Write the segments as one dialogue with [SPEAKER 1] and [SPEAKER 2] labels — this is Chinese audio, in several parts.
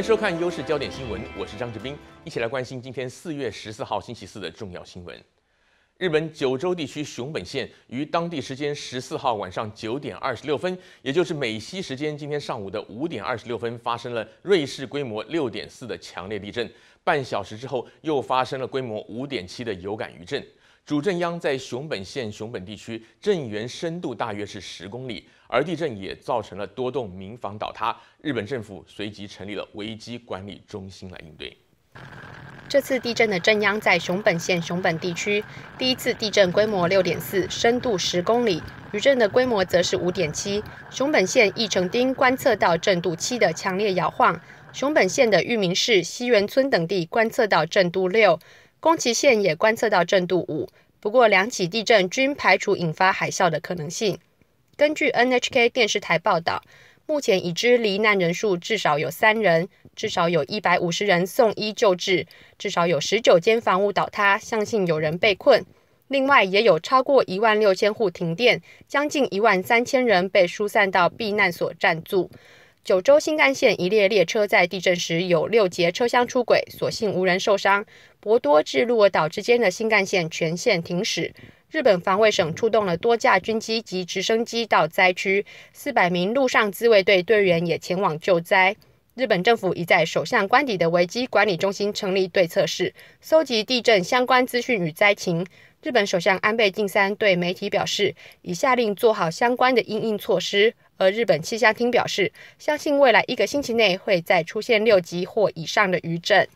[SPEAKER 1] 迎收看《优势焦点新闻》，我是张志斌，一起来关心今天四月十四号星期四的重要新闻。日本九州地区熊本县于当地时间十四号晚上九点二十六分，也就是美西时间今天上午的五点二十六分，发生了瑞士规模六点四的强烈地震。半小时之后，又发生了规模五点七的有感余震。主震央在熊本县熊本地区，震源深度大约是十公里，而地震也造成了多栋民房倒塌。日本政府随即成立了危机管理中心来应对。
[SPEAKER 2] 这次地震的震央在熊本县熊本地区，第一次地震规模六点四，深度十公里，余震的规模则是五点七。熊本县义城町观测到震度七的强烈摇晃，熊本县的玉名市、西园村等地观测到震度六。宫崎县也观测到震度五，不过两起地震均排除引发海啸的可能性。根据 NHK 电视台报道，目前已知罹难人数至少有三人，至少有一百五十人送医救治，至少有十九间房屋倒塌，相信有人被困。另外，也有超过一万六千户停电，将近一万三千人被疏散到避难所暂住。九州新干线一列列车在地震时有六节车厢出轨，所幸无人受伤。博多至鹿儿岛之间的新干线全线停驶。日本防卫省出动了多架军机及直升机到灾区，四百名陆上自卫队队员也前往救灾。日本政府已在首相官邸的危机管理中心成立对策室，搜集地震相关资讯与灾情。日本首相安倍晋三对媒体表示，已下令做好相关的应应措施。而日本气象厅表示，相信未来一个星期内会再出现六级或以上的余震。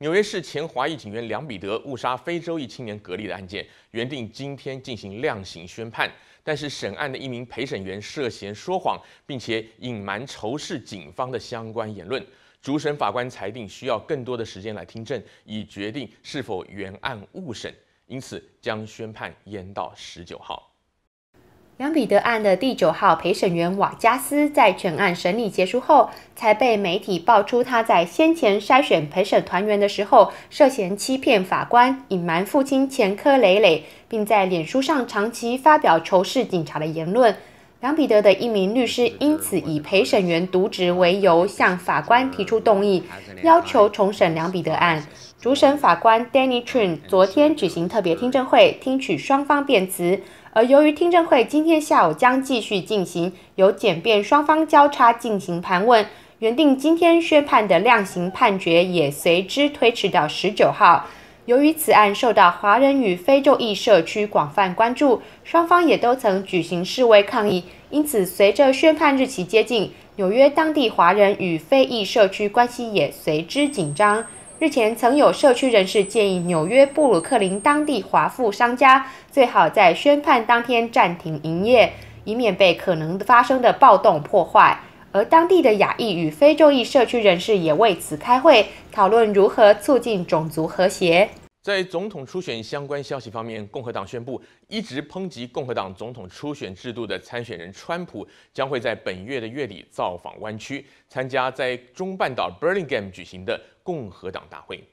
[SPEAKER 1] 纽约市前华裔警员梁彼得误杀非洲裔青年格利的案件，原定今天进行量刑宣判，但是审案的一名陪审员涉嫌说谎，并且隐瞒仇视警方的相关言论。主审法官裁定需要更多的时间来听证，以决定是否原案误审，因此将宣判延到十九号。
[SPEAKER 2] 梁彼得案的第九号陪审员瓦加斯在全案审理结束后，才被媒体爆出他在先前筛选陪审团员的时候，涉嫌欺骗法官、隐瞒父亲前科累累，并在脸书上长期发表仇视警察的言论。梁彼得的一名律师因此以陪审员渎职为由，向法官提出动议，要求重审梁彼得案。主审法官 Danny Trin 昨天举行特别听证会，听取双方辩词。而由于听证会今天下午将继续进行，由检辩双方交叉进行盘问，原定今天宣判的量刑判决也随之推迟到十九号。由于此案受到华人与非洲裔社区广泛关注，双方也都曾举行示威抗议，因此随着宣判日期接近，纽约当地华人与非裔社区关系也随之紧张。日前曾有社区人士建议纽约布鲁克林当地华富商家最好在宣判当天暂停营业，以免被可能发生的暴动破坏。而当地的亚裔与非洲裔社区人士也为此开会，讨论如何促进种族和谐。
[SPEAKER 1] 在总统初选相关消息方面，共和党宣布，一直抨击共和党总统初选制度的参选人川普将会在本月的月底造访湾区，参加在中半岛 Burlingame 举行的共和党大会。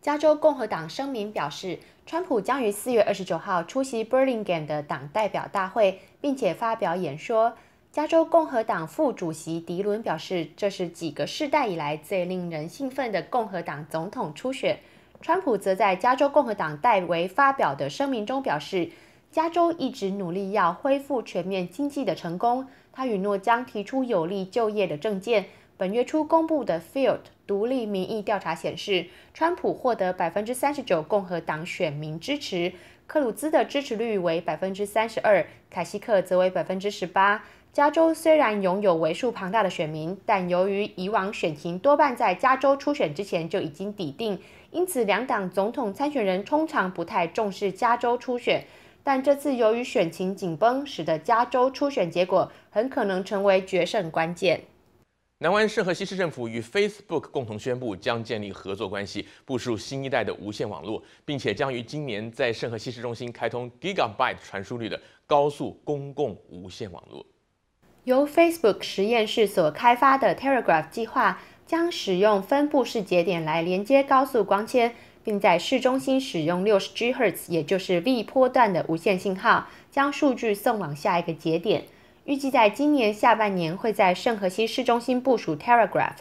[SPEAKER 2] 加州共和党声明表示，川普将于四月二十九号出席 Burlingame 的党代表大会，并且发表演说。加州共和党副主席迪伦表示，这是几个世代以来最令人兴奋的共和党总统初选。川普则在加州共和党代为发表的声明中表示，加州一直努力要恢复全面经济的成功。他允诺将提出有利就业的政见。本月初公布的 Field 独立民意调查显示，川普获得百分之三十九共和党选民支持，克鲁兹的支持率为百分之三十二，凯西克则为百分之十八。加州虽然拥有为数庞大的选民，但由于以往选情多半在加州初选之前就已经抵定，因此两党总统参选人通常不太重视加州初选。但这次由于选情紧绷，使得加州初选结果很可能成为决胜关键。
[SPEAKER 1] 南湾圣荷西市政府与 Facebook 共同宣布，将建立合作关系，部署新一代的无线网络，并且将于今年在圣荷西市中心开通 Gigabyte 传输率的高速公共无线网络。
[SPEAKER 2] 由 Facebook 实验室所开发的 Telegraph 计划将使用分布式节点来连接高速光纤，并在市中心使用 60G Hz，也就是 V 波段的无线信号，将数据送往下一个节点。预计在今年下半年会在圣荷西市中心部署 Telegraph，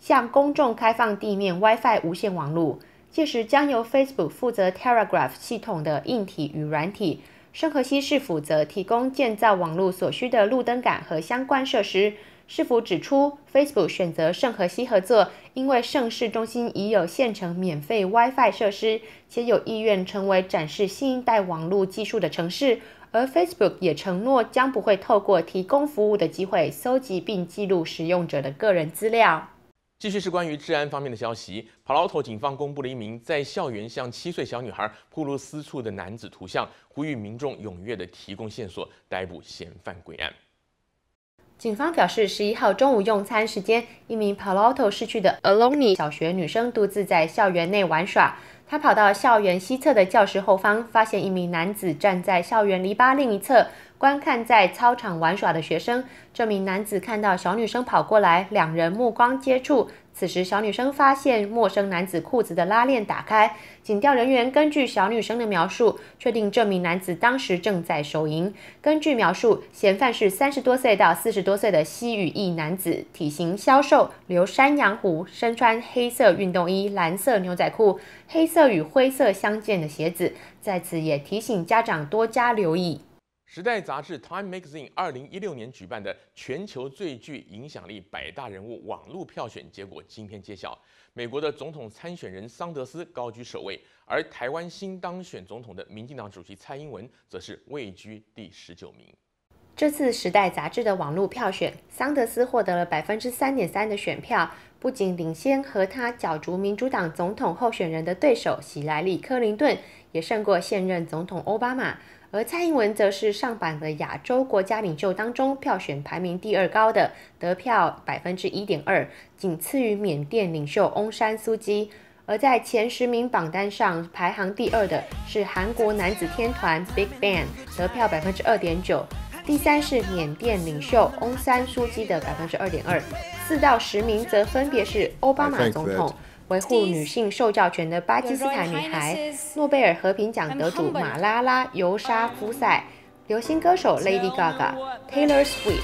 [SPEAKER 2] 向公众开放地面 WiFi 无线网络。届时将由 Facebook 负责 Telegraph 系统的硬体与软体，圣荷西市府则提供建造网络所需的路灯杆和相关设施。市府指出，Facebook 选择圣荷西合作，因为盛市中心已有现成免费 WiFi 设施，且有意愿成为展示新一代网络技术的城市。而 Facebook 也承诺将不会透过提供服务的机会，搜集并记录使用者的个人资料。
[SPEAKER 1] 继续是关于治安方面的消息。帕劳头警方公布了一名在校园向七岁小女孩铺露私处的男子图像，呼吁民众踊跃的提供线索，逮捕嫌犯归案。
[SPEAKER 2] 警方表示，十一号中午用餐时间，一名 Paloto 市区的 Aloni 小学女生独自在校园内玩耍。她跑到校园西侧的教室后方，发现一名男子站在校园篱笆另一侧。观看在操场玩耍的学生，这名男子看到小女生跑过来，两人目光接触。此时，小女生发现陌生男子裤子的拉链打开。警调人员根据小女生的描述，确定这名男子当时正在手淫。根据描述，嫌犯是三十多岁到四十多岁的西语裔男子，体型消瘦，留山羊胡，身穿黑色运动衣、蓝色牛仔裤、黑色与灰色相间的鞋子。在此也提醒家长多加留意。
[SPEAKER 1] 时代杂志 Time Magazine 二零一六年举办的全球最具影响力百大人物网络票选结果今天揭晓，美国的总统参选人桑德斯高居首位，而台湾新当选总统的民进党主席蔡英文则是位居第十九名。
[SPEAKER 2] 这次时代杂志的网络票选，桑德斯获得了百分之三点三的选票，不仅领先和他角逐民主党总统候选人的对手喜来利·克林顿，也胜过现任总统奥巴马。而蔡英文则是上榜的亚洲国家领袖当中票选排名第二高的，得票百分之一点二，仅次于缅甸领袖翁山苏基。而在前十名榜单上排行第二的是韩国男子天团 Big Bang，得票百分之二点九，第三是缅甸领袖翁山苏基的百分之二点二，四到十名则分别是奥巴马总统。维护女性受教权的巴基斯坦女孩，诺贝尔和平奖得主马拉拉尤沙夫塞，流行歌手 Lady Gaga，Taylor Swift，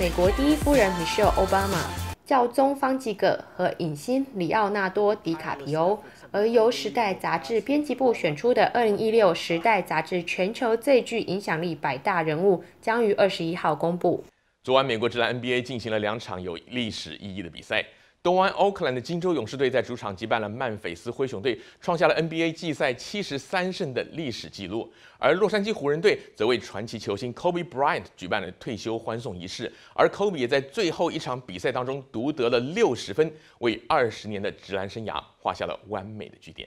[SPEAKER 2] 美国第一夫人 Michelle Obama，教宗方济各和影星里奥纳多·迪卡皮欧。而由《时代》杂志编辑部选出的二零一六《时代》杂志全球最具影响力百大人物，将于二十一号公布。
[SPEAKER 1] 昨晚，美国职篮 NBA 进行了两场有历史意义的比赛。东湾奥克兰的金州勇士队在主场击败了曼菲斯灰熊队，创下了 NBA 季赛七十三胜的历史纪录。而洛杉矶湖人队则为传奇球星 Kobe Bryant 举办了退休欢送仪式，而 Kobe 也在最后一场比赛当中独得了六十分，为二十年的职篮生涯画下了完美的句点。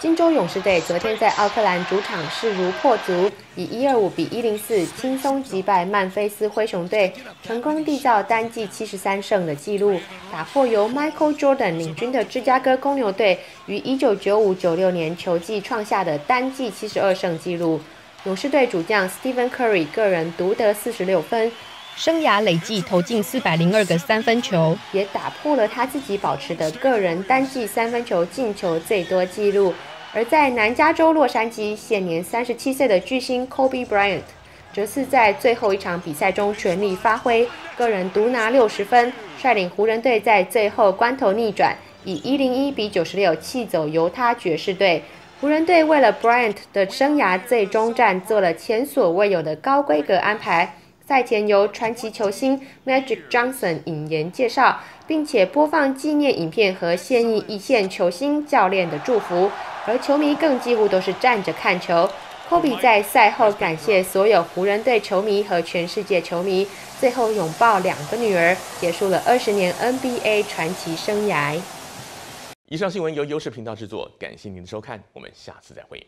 [SPEAKER 2] 金州勇士队昨天在奥克兰主场势如破竹，以一二五比一零四轻松击败曼菲斯灰熊队，成功缔造单季七十三胜的纪录，打破由 Michael Jordan 领军的芝加哥公牛队于一九九五九六年球季创下的单季七十二胜纪录。勇士队主将 Stephen Curry 个人独得四十六分。生涯累计投进四百零二个三分球，也打破了他自己保持的个人单季三分球进球最多纪录。而在南加州洛杉矶，现年三十七岁的巨星 Kobe Bryant，则是在最后一场比赛中全力发挥，个人独拿六十分，率领湖人队在最后关头逆转，以一零一比九十六气走犹他爵士队。湖人队为了 Bryant 的生涯最终战做了前所未有的高规格安排。赛前由传奇球星 Magic Johnson 引言介绍，并且播放纪念影片和现役一线球星教练的祝福，而球迷更几乎都是站着看球。Kobe 在赛后感谢所有湖人队球迷和全世界球迷，最后拥抱两个女儿，结束了二十年 NBA 传奇生涯。
[SPEAKER 1] 以上新闻由优视频道制作，感谢您的收看，我们下次再会。